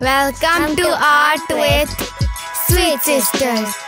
Welcome to Art with Sweet Sisters.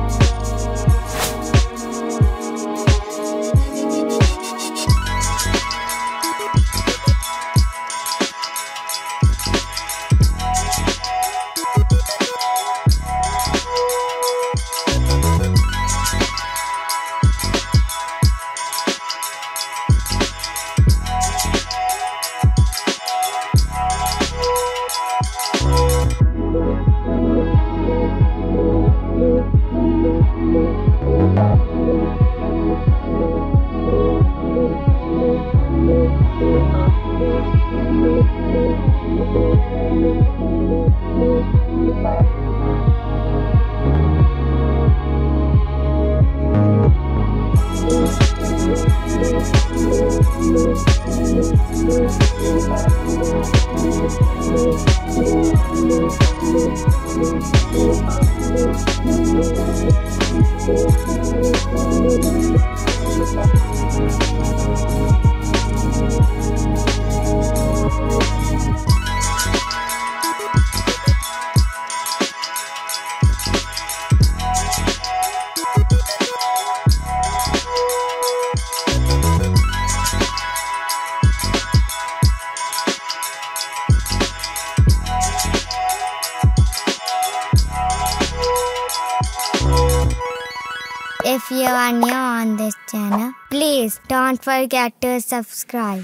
Thank If you are new on this channel, please don't forget to subscribe.